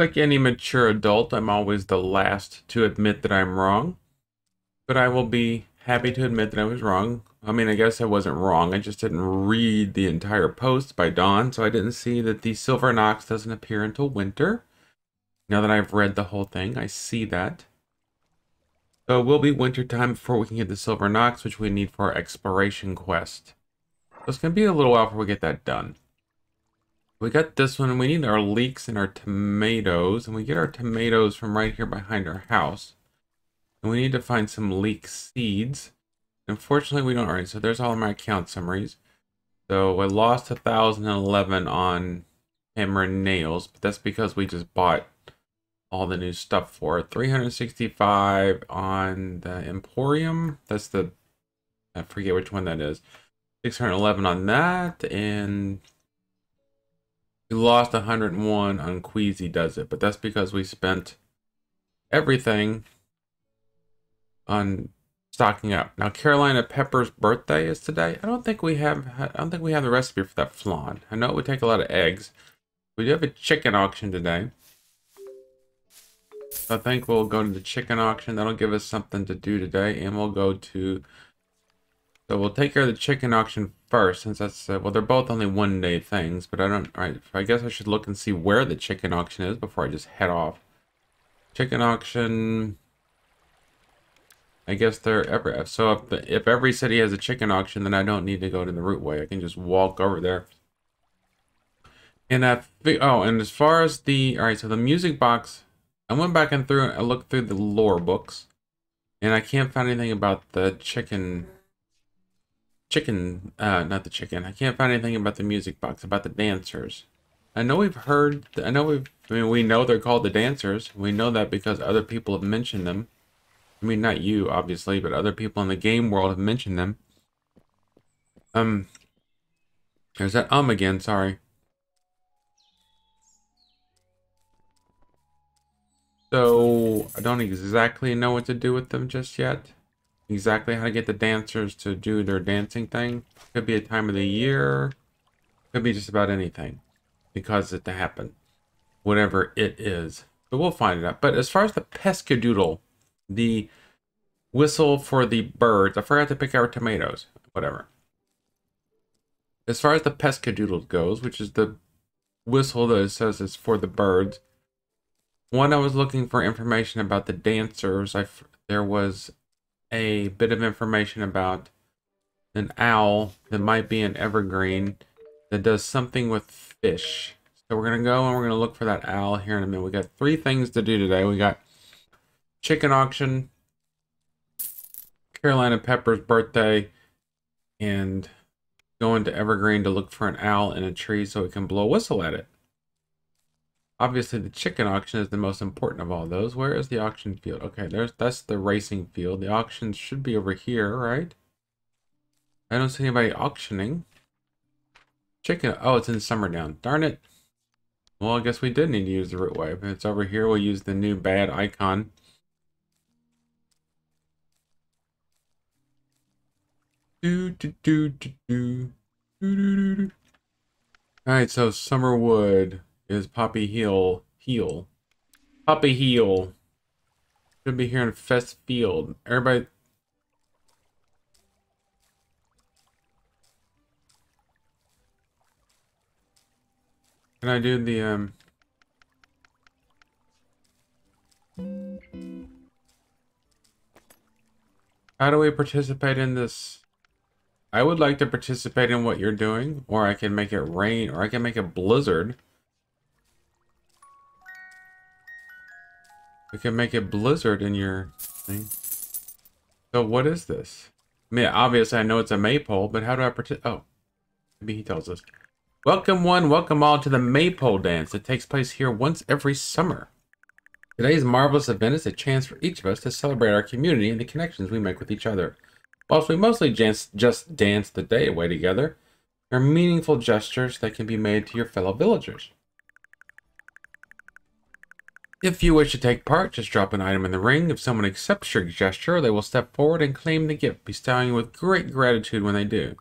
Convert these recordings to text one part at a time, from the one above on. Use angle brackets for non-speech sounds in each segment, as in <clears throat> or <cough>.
Like any mature adult, I'm always the last to admit that I'm wrong. But I will be happy to admit that I was wrong. I mean, I guess I wasn't wrong. I just didn't read the entire post by Dawn, so I didn't see that the Silver Nox doesn't appear until winter. Now that I've read the whole thing, I see that. So it will be winter time before we can get the Silver Nox, which we need for our exploration quest. So it's going to be a little while before we get that done. We got this one. We need our leeks and our tomatoes. And we get our tomatoes from right here behind our house. And we need to find some leek seeds. Unfortunately, we don't. All right, so there's all my account summaries. So I lost 1,011 on hammer and nails, but that's because we just bought all the new stuff for it. 365 on the Emporium. That's the, I forget which one that is. 611 on that, and we lost 101 on Queasy Does It, but that's because we spent everything on stocking up. Now Carolina Pepper's birthday is today. I don't think we have I don't think we have the recipe for that flan. I know it would take a lot of eggs. We do have a chicken auction today. I think we'll go to the chicken auction. That'll give us something to do today. And we'll go to so we'll take care of the chicken auction first, since that's, uh, well, they're both only one day things, but I don't, right, I guess I should look and see where the chicken auction is before I just head off. Chicken auction, I guess they're every, so if, the, if every city has a chicken auction, then I don't need to go to the Rootway. I can just walk over there. And that, oh, and as far as the, all right, so the music box, I went back and through, I looked through the lore books, and I can't find anything about the chicken chicken, uh, not the chicken. I can't find anything about the music box, about the dancers. I know we've heard, I know we've, I mean, we know they're called the dancers. We know that because other people have mentioned them. I mean, not you, obviously, but other people in the game world have mentioned them. Um, there's that um again, sorry. So, I don't exactly know what to do with them just yet exactly how to get the dancers to do their dancing thing. Could be a time of the year. Could be just about anything. Because it to happen. Whatever it is. But we'll find it out. But as far as the pescadoodle, the whistle for the birds, I forgot to pick our tomatoes. Whatever. As far as the pescadoodle goes, which is the whistle that it says it's for the birds, one, I was looking for information about the dancers. I there was a bit of information about an owl that might be an evergreen that does something with fish. So we're going to go and we're going to look for that owl here in a minute. We got three things to do today. We got chicken auction, Carolina Pepper's birthday, and going to Evergreen to look for an owl in a tree so we can blow a whistle at it. Obviously, the chicken auction is the most important of all those. Where is the auction field? Okay, there's that's the racing field. The auction should be over here, right? I don't see anybody auctioning. Chicken. Oh, it's in Summerdown. Darn it. Well, I guess we did need to use the Rootway. If it's over here, we'll use the new bad icon. Do, do, do, do, do. Do, do, do. All right, so Summerwood is Poppy Heel. Heel. Poppy Heel. Should be here in Fest Field. Everybody... Can I do the, um... How do we participate in this? I would like to participate in what you're doing, or I can make it rain, or I can make a blizzard. We can make a blizzard in your thing. So what is this? I mean, obviously I know it's a maypole, but how do I participate? Oh, maybe he tells us. Welcome one, welcome all to the maypole dance that takes place here once every summer. Today's marvelous event is a chance for each of us to celebrate our community and the connections we make with each other. Whilst we mostly just dance the day away together, there are meaningful gestures that can be made to your fellow villagers. If you wish to take part, just drop an item in the ring. If someone accepts your gesture, they will step forward and claim the gift, bestowing you with great gratitude when they do.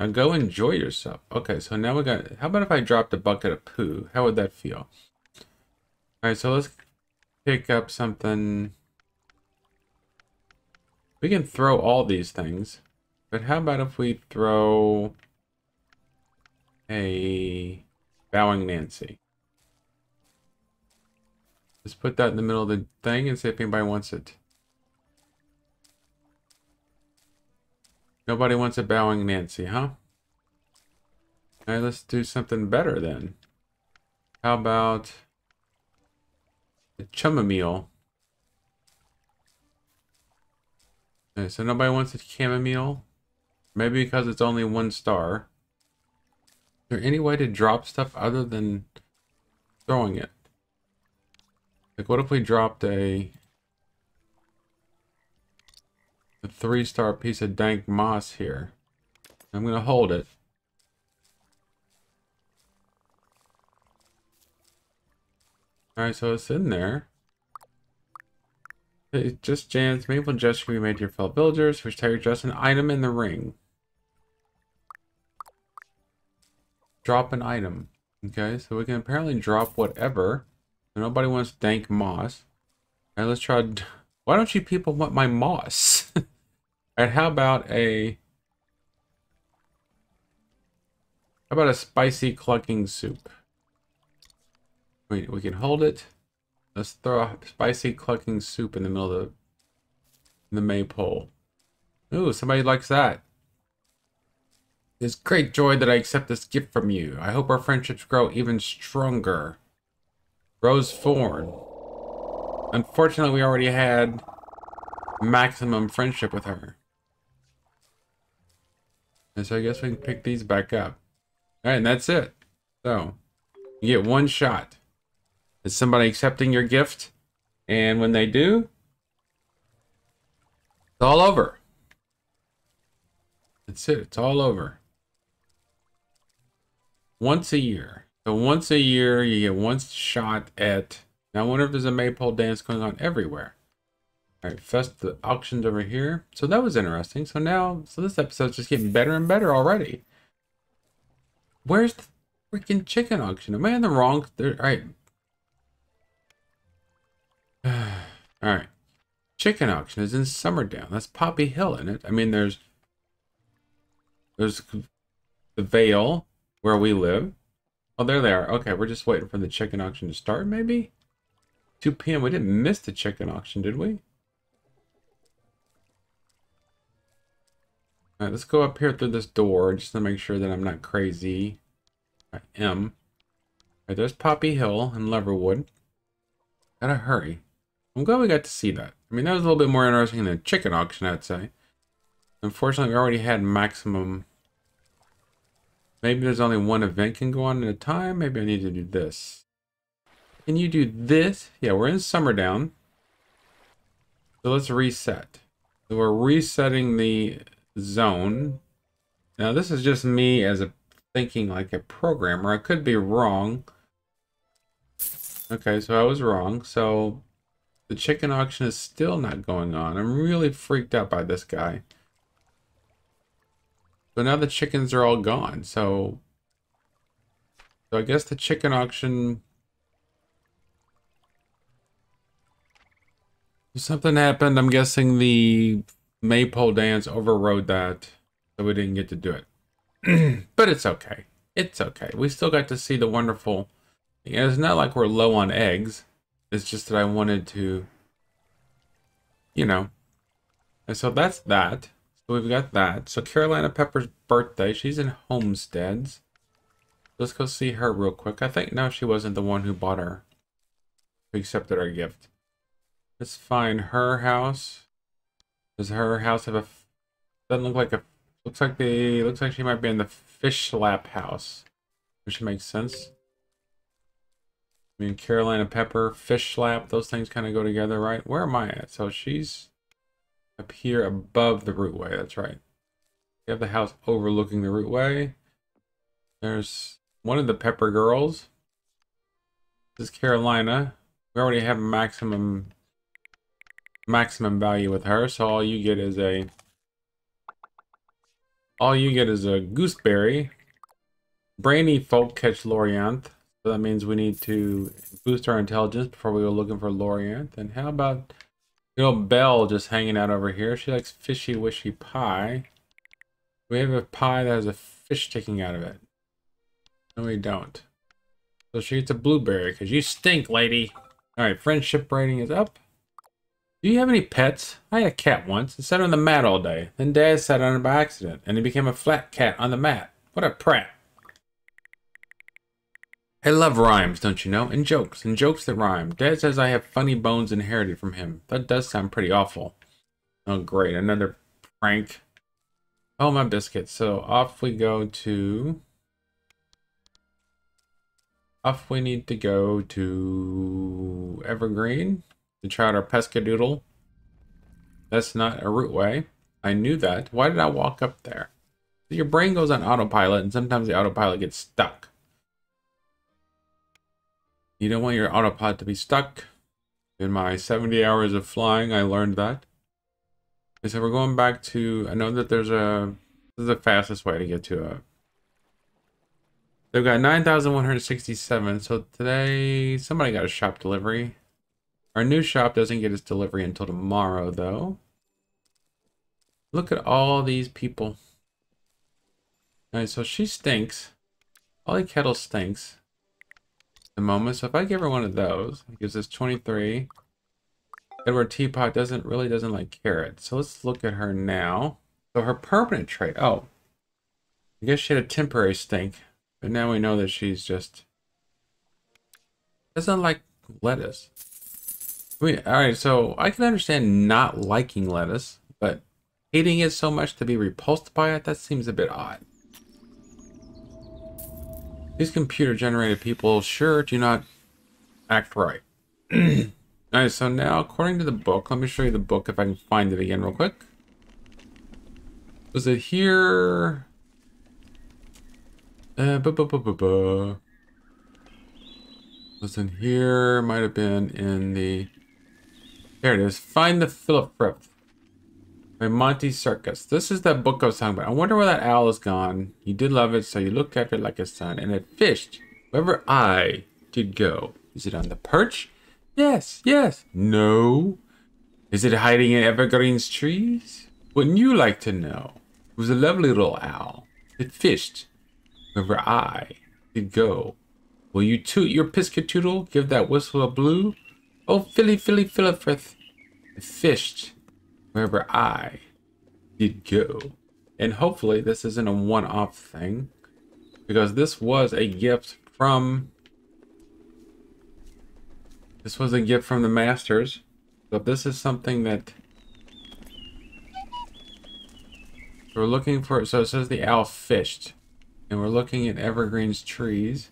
Now go enjoy yourself. Okay, so now we got, how about if I dropped a bucket of poo? How would that feel? Alright, so let's pick up something. We can throw all these things. But how about if we throw a bowing Nancy? Just put that in the middle of the thing and see if anybody wants it. Nobody wants a bowing Nancy, huh? Alright, let's do something better then. How about a chamomile? Okay, so nobody wants a chamomile? Maybe because it's only one star. Is there any way to drop stuff other than throwing it? Like, what if we dropped a... A three-star piece of dank moss here? I'm gonna hold it. Alright, so it's in there. It just jams maple gesture we made to your fellow villagers, which tell you just an item in the ring. Drop an item. Okay, so we can apparently drop whatever. Nobody wants dank moss. Alright, let's try... Why don't you people want my moss? <laughs> Alright, how about a... How about a spicy clucking soup? Wait, we can hold it. Let's throw a spicy clucking soup in the middle of the, the maypole. Ooh, somebody likes that. It's great joy that I accept this gift from you. I hope our friendships grow even stronger. Rose Thorn. Unfortunately, we already had maximum friendship with her. And so I guess we can pick these back up. Alright, and that's it. So, you get one shot. Is somebody accepting your gift? And when they do, it's all over. That's it. It's all over. Once a year. So once a year, you get one shot at... Now, I wonder if there's a maypole dance going on everywhere. All right, fest the auctions over here. So that was interesting. So now, so this episode's just getting better and better already. Where's the freaking chicken auction? Am I in the wrong? There, all right, <sighs> Alright. Chicken auction is in Summerdown. That's Poppy Hill in it. I mean, there's... There's the Vale, where we live. Oh, there they are. Okay, we're just waiting for the chicken auction to start, maybe? 2 p.m. We didn't miss the chicken auction, did we? Alright, let's go up here through this door just to make sure that I'm not crazy. I am. Right, there's Poppy Hill and Leverwood. Gotta hurry. I'm glad we got to see that. I mean, that was a little bit more interesting than chicken auction, I'd say. Unfortunately, we already had maximum. Maybe there's only one event can go on at a time. Maybe I need to do this. Can you do this? Yeah, we're in Summerdown. So let's reset. So we're resetting the zone. Now, this is just me as a thinking like a programmer. I could be wrong. Okay, so I was wrong. So the chicken auction is still not going on. I'm really freaked out by this guy. So now the chickens are all gone. So, so I guess the chicken auction... Something happened. I'm guessing the maypole dance overrode that. So we didn't get to do it. <clears throat> but it's okay. It's okay. We still got to see the wonderful... It's not like we're low on eggs. It's just that I wanted to, you know. And so that's that. So we've got that. So Carolina Pepper's birthday. She's in Homesteads. Let's go see her real quick. I think no, she wasn't the one who bought her. Who accepted our gift. Let's find her house. Does her house have a... Doesn't look like a... Looks like the... Looks like she might be in the fish slap house. Which makes sense. I mean, Carolina Pepper, Fish Slap, those things kind of go together, right? Where am I at? So she's up here above the rootway. That's right. You have the house overlooking the rootway. There's one of the Pepper Girls. This is Carolina. We already have maximum maximum value with her, so all you get is a all you get is a gooseberry. Brainy folk catch Lorianth. So that means we need to boost our intelligence before we go looking for Lorianth. And how about you know Belle just hanging out over here? She likes fishy wishy pie. We have a pie that has a fish sticking out of it. No, we don't. So she gets a blueberry because you stink, lady. All right, friendship rating is up. Do you have any pets? I had a cat once. It sat on the mat all day. Then Dad sat on it by accident, and it became a flat cat on the mat. What a prat. I love rhymes, don't you know? And jokes, and jokes that rhyme. Dad says I have funny bones inherited from him. That does sound pretty awful. Oh, great. Another prank. Oh, my biscuit. So off we go to... Off we need to go to Evergreen to try out our Pescadoodle. That's not a route way. I knew that. Why did I walk up there? Your brain goes on autopilot and sometimes the autopilot gets stuck. You don't want your autopod to be stuck. In my 70 hours of flying, I learned that. Okay, so we're going back to, I know that there's a, this is the fastest way to get to a They've got 9,167. So today, somebody got a shop delivery. Our new shop doesn't get its delivery until tomorrow, though. Look at all these people. Alright, so she stinks. Ollie Kettle stinks. The moment. So if I give her one of those, it gives us 23. Edward Teapot doesn't really doesn't like carrots. So let's look at her now. So her permanent trait. Oh. I guess she had a temporary stink. But now we know that she's just doesn't like lettuce. Wait, all right, so I can understand not liking lettuce, but hating it so much to be repulsed by it, that seems a bit odd. These computer-generated people sure do not act right. <clears throat> Alright, so now, according to the book, let me show you the book if I can find it again real quick. Was it here? Uh, bu bu bu. Was in here? Might have been in the. There it is. Find the Filifryth by Monty Circus. This is that book I was talking about. I wonder where that owl is gone. You did love it, so you looked after it like a son, and it fished wherever I did go. Is it on the perch? Yes, yes. No. Is it hiding in evergreens trees? Wouldn't you like to know? It was a lovely little owl. It fished wherever I did go. Will you toot your piscatoodle, give that whistle a blue? Oh, Philly, Philly, Filifryth, I fished wherever I did go. And hopefully this isn't a one-off thing, because this was a gift from... This was a gift from the Masters. So this is something that... We're looking for... So it says the owl fished. And we're looking at evergreens trees.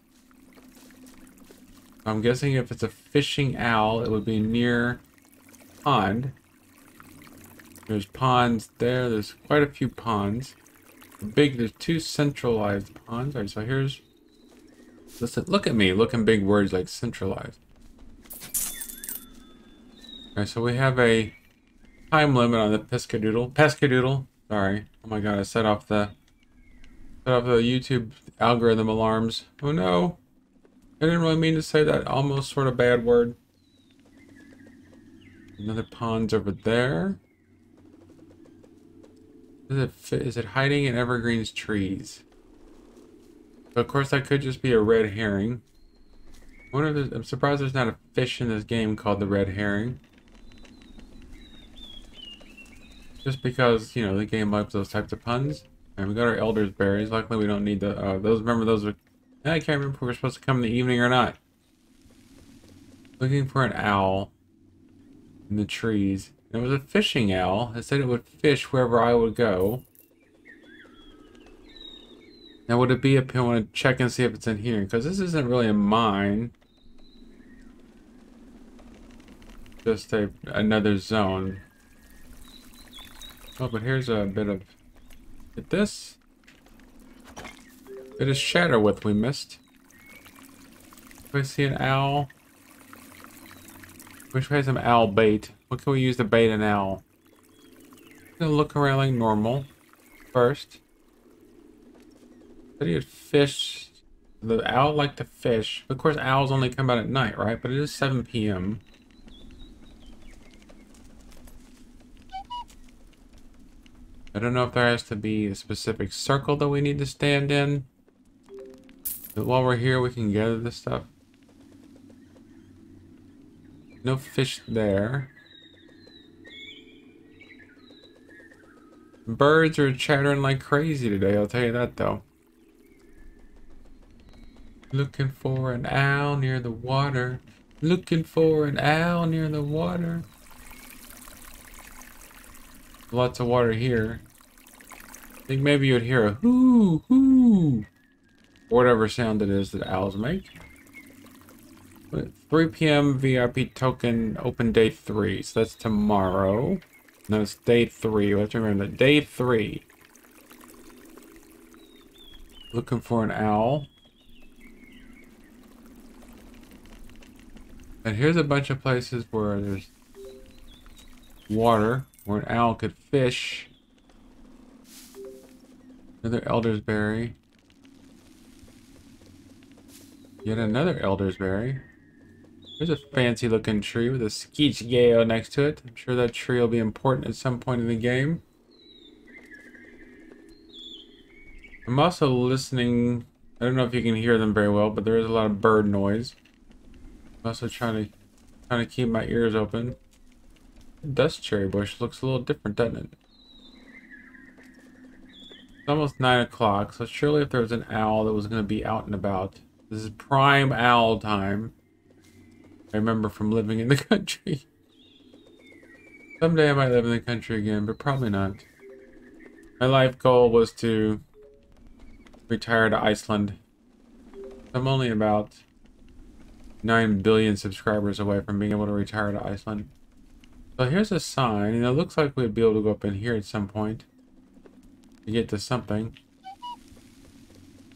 I'm guessing if it's a fishing owl, it would be near pond. There's ponds there. There's quite a few ponds. Big, there's two centralized ponds. All right, so here's... Listen, look at me, looking big words like centralized. All right, so we have a time limit on the Pescadoodle. Pescadoodle, sorry. Oh my god, I set off the set off the YouTube algorithm alarms. Oh no. I didn't really mean to say that almost sort of bad word. Another pond's over there. Is it, is it hiding in evergreens trees? But of course that could just be a red herring. I'm surprised there's not a fish in this game called the red herring. Just because, you know, the game likes those types of puns. And we got our Elder's Berries. Luckily, we don't need the, uh, those. Remember, those are... I can't remember if we were supposed to come in the evening or not. Looking for an owl in the trees. It was a fishing owl. It said it would fish wherever I would go. Now, would it be here? I want to check and see if it's in here. Because this isn't really a mine. Just a another zone. Oh, but here's a bit of this. Bit of Shatterwith we missed. Do I see an owl? Wish we had some owl bait. What can we use to bait an owl? Gonna look around like normal. First. Said he had fish The owl like to fish. Of course, owls only come out at night, right? But it is 7 p.m. I don't know if there has to be a specific circle that we need to stand in. But while we're here, we can gather this stuff. No fish there. Birds are chattering like crazy today, I'll tell you that though. Looking for an owl near the water. Looking for an owl near the water. Lots of water here. I think maybe you'd hear a hoo hoo. Whatever sound it is that owls make. 3 p.m. VIP token open day 3. So that's tomorrow. No, it's day 3. We have to remember that. Day 3. Looking for an owl. And here's a bunch of places where there's water, where an owl could fish. Another elderberry. Yet another elderberry. There's a fancy looking tree with a skeech gale next to it. I'm sure that tree will be important at some point in the game. I'm also listening. I don't know if you can hear them very well, but there is a lot of bird noise. I'm also trying to trying to keep my ears open. The dust cherry bush looks a little different, doesn't it? It's almost 9 o'clock, so surely if there was an owl that was going to be out and about. This is prime owl time. I remember from living in the <laughs> country. Someday I might live in the country again, but probably not. My life goal was to retire to Iceland. I'm only about 9 billion subscribers away from being able to retire to Iceland. So here's a sign, and it looks like we'd be able to go up in here at some point to get to something.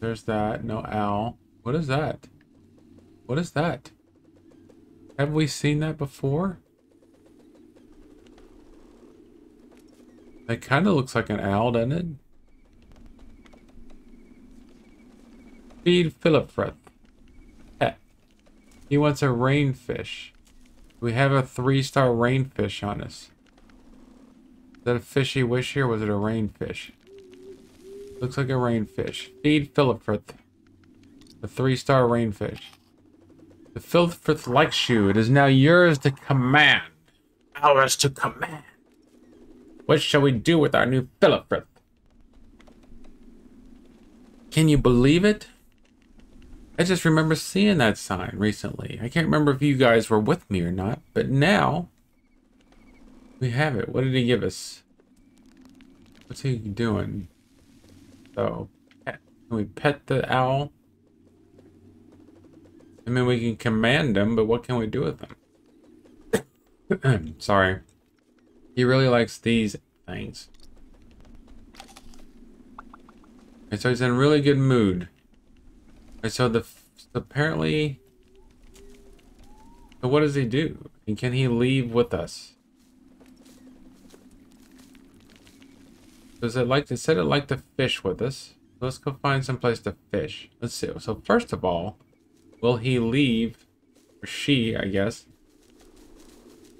There's that. No owl. What is that? What is that? Have we seen that before? That kind of looks like an owl, doesn't it? Feed Filifryth. He wants a rainfish. We have a three-star rainfish on us. Is that a fishy wish here? was it a rainfish? Looks like a rainfish. Feed Filifryth. The three-star rainfish. The Filifryth likes you. It is now yours to command. Ours to command. What shall we do with our new Filifryth? Can you believe it? I just remember seeing that sign recently. I can't remember if you guys were with me or not, but now we have it. What did he give us? What's he doing? So, can we pet the owl? I mean, we can command him, but what can we do with him? <clears throat> Sorry. He really likes these things. And so he's in a really good mood. And so the apparently. So what does he do? And can he leave with us? Does it like to said it like to fish with us? Let's go find some place to fish. Let's see. So first of all, will he leave? Or she, I guess.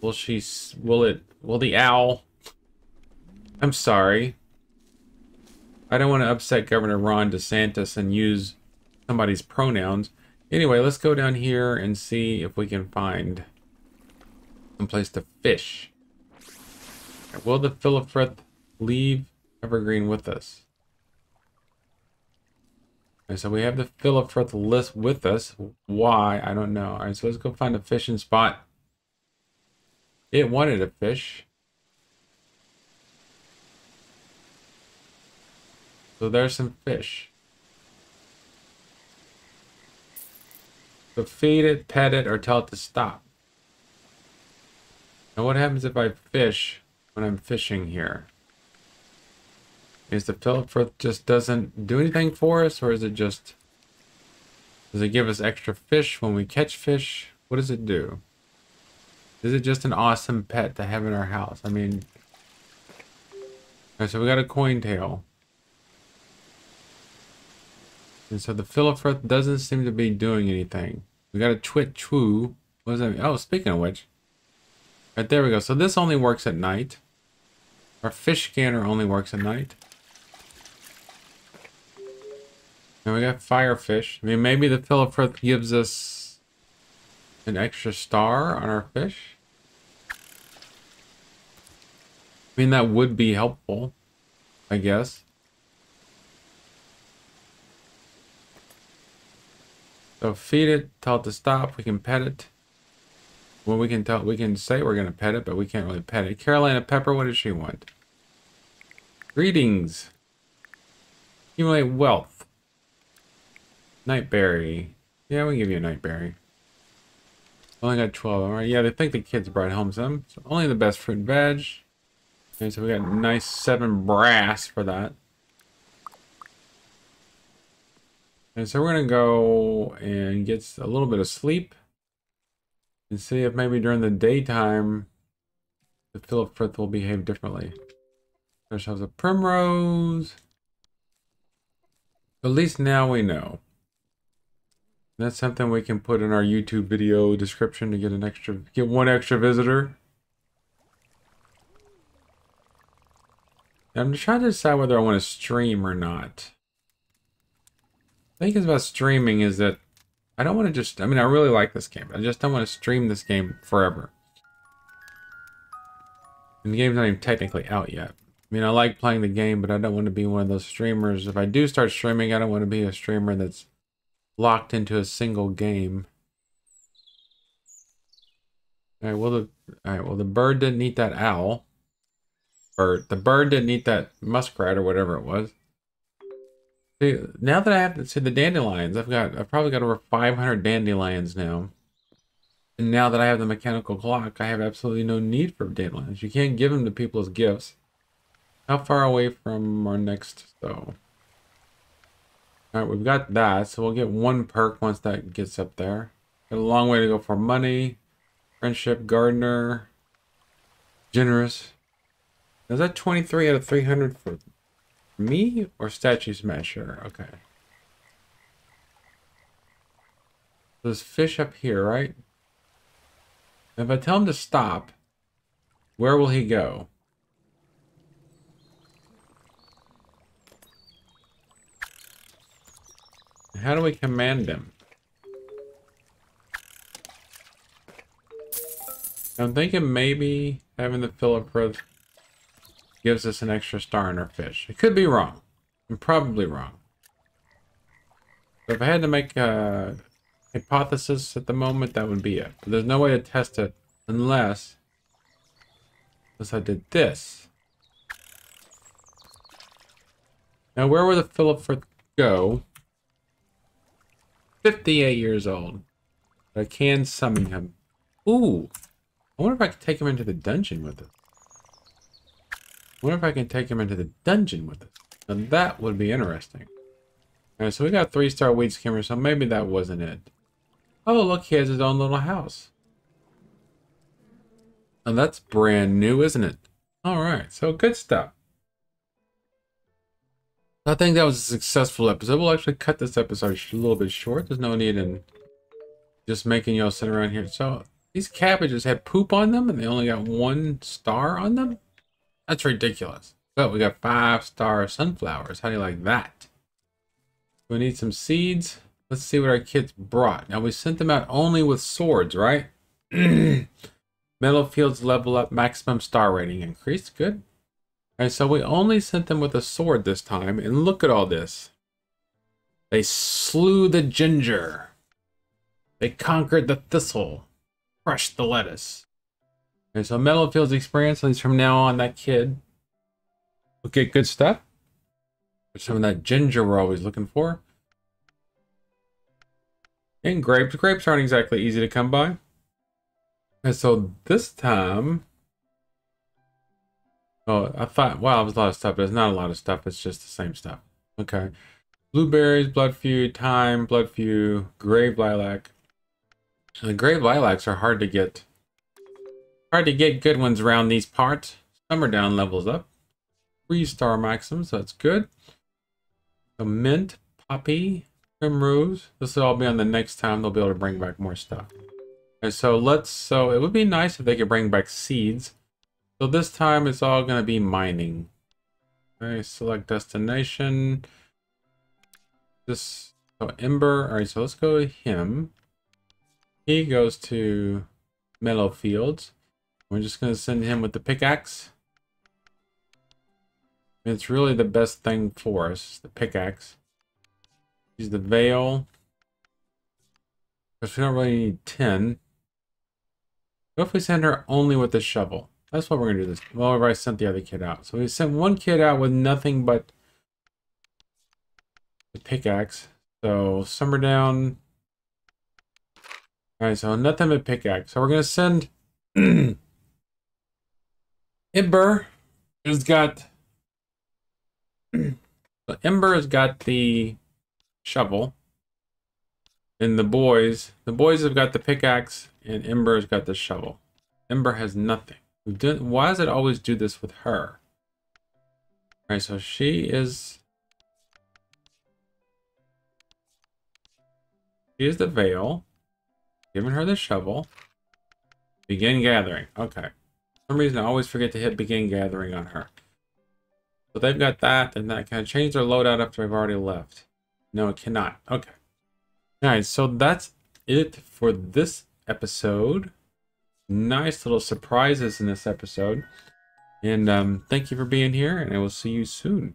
Will she? Will it? Will the owl? I'm sorry. I don't want to upset Governor Ron DeSantis and use somebody's pronouns. Anyway, let's go down here and see if we can find some place to fish. Will the Filifryth leave Evergreen with us? Okay, so we have the Philip Filifryth list with us. Why? I don't know. All right, so let's go find a fishing spot. It wanted a fish. So there's some fish. So feed it, pet it, or tell it to stop. Now what happens if I fish when I'm fishing here? Is the Filifryth just doesn't do anything for us, or is it just... Does it give us extra fish when we catch fish? What does it do? Is it just an awesome pet to have in our house? I mean... Okay, so we got a coin tail. And so the Filifryth doesn't seem to be doing anything. We got a Twit Chwu. What does that mean? Oh, speaking of which. Right, there we go. So this only works at night. Our fish scanner only works at night. And we got firefish. I mean, maybe the Filifryth gives us an extra star on our fish. I mean, that would be helpful, I guess. So feed it, tell it to stop. We can pet it. Well, we can tell, we can say we're gonna pet it, but we can't really pet it. Carolina Pepper, what does she want? Greetings. Accumulate wealth. Nightberry. Yeah, we give you a Nightberry. Only got 12. All right. Yeah, they think the kids brought home some. So only the best fruit and veg. Okay, so we got nice seven brass for that. And so we're going to go and get a little bit of sleep. And see if maybe during the daytime, the Filifryth will behave differently. Ourselves a primrose. At least now we know. That's something we can put in our YouTube video description to get an extra, get one extra visitor. I'm trying to decide whether I want to stream or not. The thing is about streaming is that I don't want to just, I mean, I really like this game. I just don't want to stream this game forever. And the game's not even technically out yet. I mean, I like playing the game, but I don't want to be one of those streamers. If I do start streaming, I don't want to be a streamer that's locked into a single game. All right, well the all right, well the bird didn't eat that owl. Or the bird didn't eat that muskrat or whatever it was. See, now that I have to see the dandelions, I've got I've probably got over 500 dandelions now. And now that I have the mechanical clock, I have absolutely no need for dandelions. You can't give them to people as gifts. How far away from our next though? All right, we've got that, so we'll get one perk once that gets up there. Got a long way to go for money. Friendship, gardener, generous. Is that 23 out of 300 for me or statue smasher? Okay. There's fish up here, right? If I tell him to stop, where will he go? How do we command them? I'm thinking maybe having the Filifryth gives us an extra star in our fish. It could be wrong. I'm probably wrong. But if I had to make a hypothesis at the moment, that would be it. But there's no way to test it unless, unless I did this. Now, where would the Filifryth go 58 years old. I can summon him. Ooh. I wonder if I can take him into the dungeon with us. I wonder if I can take him into the dungeon with us. Now that would be interesting. Alright, so we got three star weed skimmer, so maybe that wasn't it. Oh, look, he has his own little house. And that's brand new, isn't it? Alright, so good stuff. I think that was a successful episode. We'll actually cut this episode a little bit short. There's no need in just making y'all sit around here. So these cabbages had poop on them and they only got one star on them? That's ridiculous. But we got five star sunflowers. How do you like that? We need some seeds. Let's see what our kids brought. Now we sent them out only with swords, right? <clears throat> Metal fields level up, maximum star rating increased. Good. Alright, so we only sent them with a sword this time, and look at all this. They slew the ginger. They conquered the thistle. Crushed the lettuce. And so Mellowfield's experience, at least from now on, that kid will get good stuff. Some of that ginger we're always looking for. And grapes. Grapes aren't exactly easy to come by. And so this time, Oh, I thought, wow, there's a lot of stuff, it's not a lot of stuff. It's just the same stuff. Okay. Blueberries, blood feud, thyme, blood feud, grave lilac. The grave lilacs are hard to get. Hard to get good ones around these parts. Summer down levels up. Three star maximum, so that's good. The mint, poppy, Primrose. This will all be on the next time. They'll be able to bring back more stuff. And so let's, so it would be nice if they could bring back seeds. So this time it's all going to be mining. Okay, select destination. This, so Ember, all right, so let's go to him. He goes to Meadow Fields. We're just going to send him with the pickaxe. It's really the best thing for us, the pickaxe. Use the veil. Because we don't really need 10. What if we send her only with the shovel? That's what we're to do this. Well, I sent the other kid out. So we sent one kid out with nothing but the pickaxe. So summer down. Alright, so nothing but pickaxe. So we're to send <clears throat> Ember, who's got <clears throat> so Ember has got the shovel. And the boys, the boys have got the pickaxe, and Ember has got the shovel. Ember has nothing. Why does it always do this with her? Alright, so she is... She is the veil. Giving her the shovel. Begin gathering. Okay. For some reason, I always forget to hit begin gathering on her. So they've got that, and that can change their loadout after I've already left. No, it cannot. Okay. Alright, so that's it for this episode. Nice little surprises in this episode. And um, thank you for being here, and I will see you soon.